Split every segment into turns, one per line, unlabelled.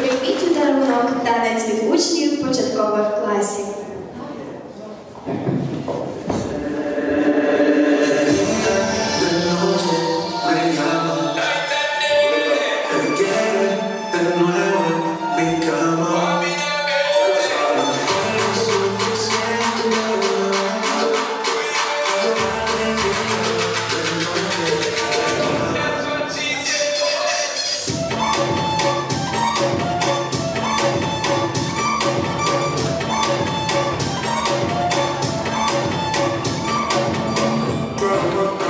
Прийміть у дарунок танець від учнів початкових класів.
Música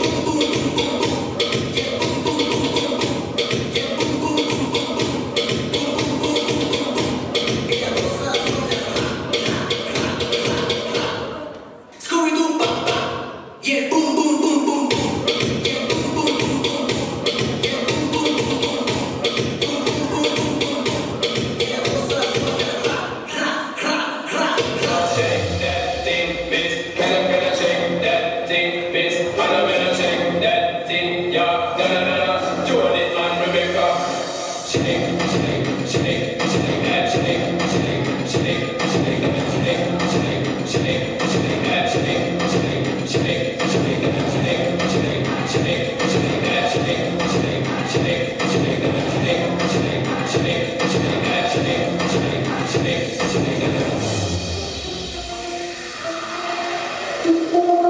yeah, da da da Jordan and Rebecca. Shake, shake, shake, shake that, shake, shake, shake, shake that, shake, shake, shake, shake that, shake, shake, shake, shake that, shake, shake, shake, shake that, shake, shake, shake, shake that, shake, shake, shake, shake that, shake, shake, shake, shake that.